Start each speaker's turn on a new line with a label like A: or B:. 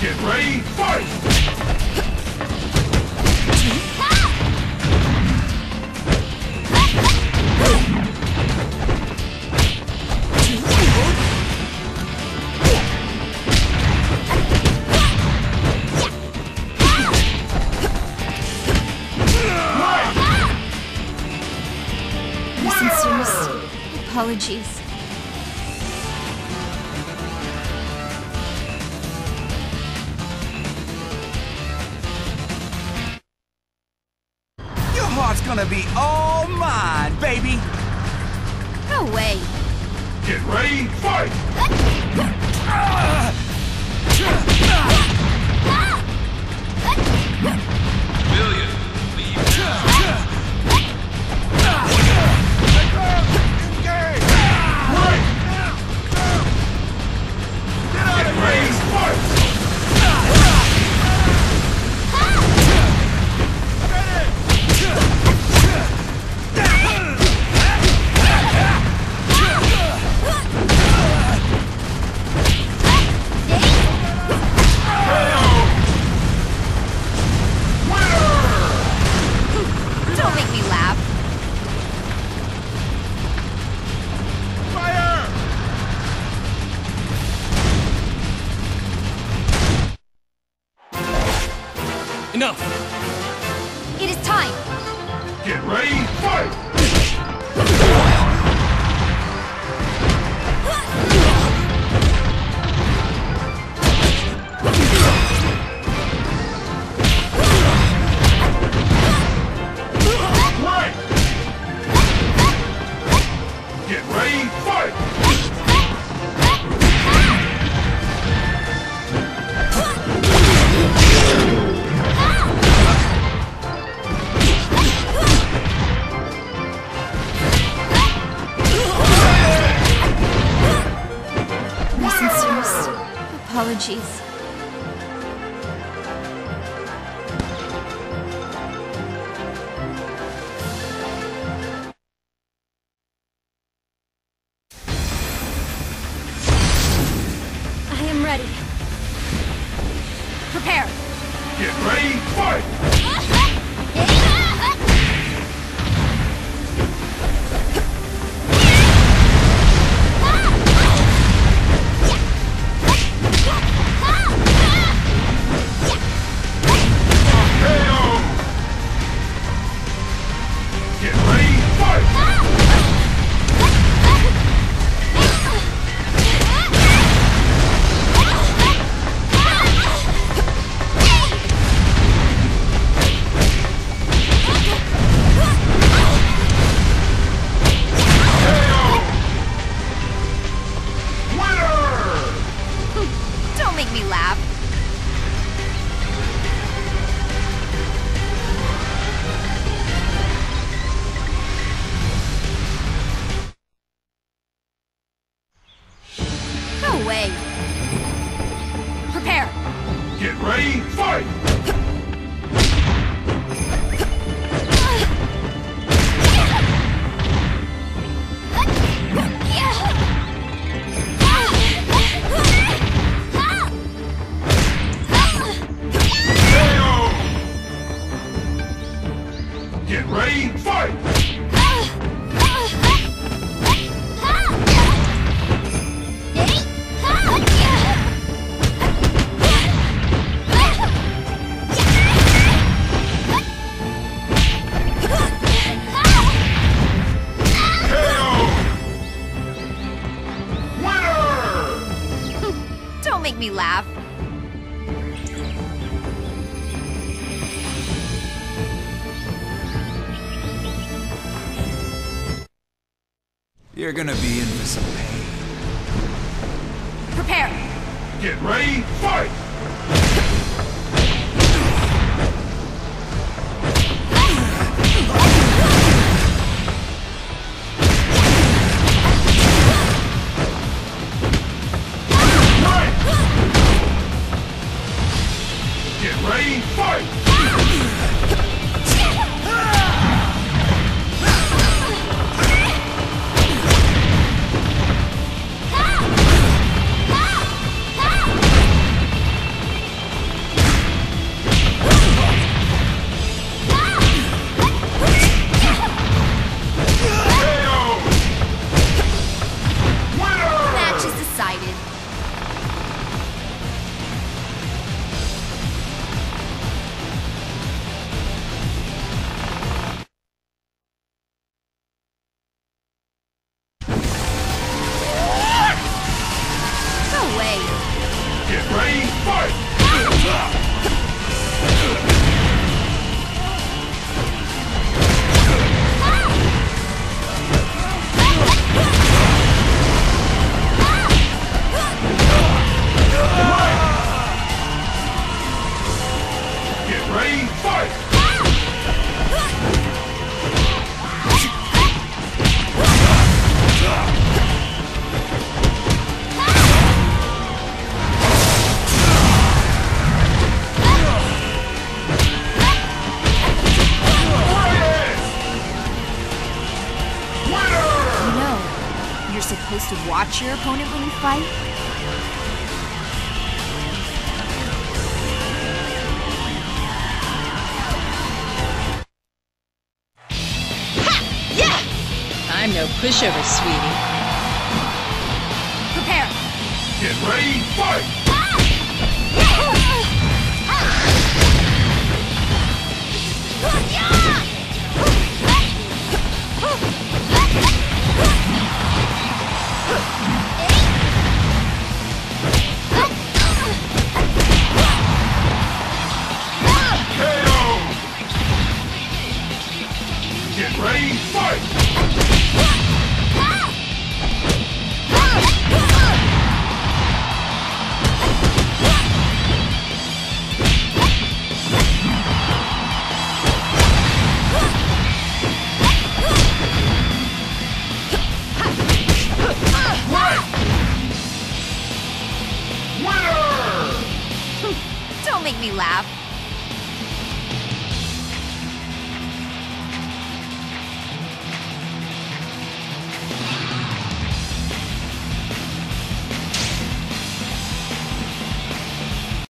A: Get
B: ready, fight! apologies. Gonna be all mine, baby.
A: No way.
C: Get ready, fight! Ready,
A: apologies. Make me laugh. No way. Prepare.
C: Get ready, fight!
B: You're gonna be in for some pain.
A: Prepare.
C: Get ready, fight!
A: Supposed to watch your opponent when you fight?
D: I'm no pushover, sweetie.
A: Prepare!
C: Get ready, fight! Ah! KO! Ah!
A: Ah! Make me laugh.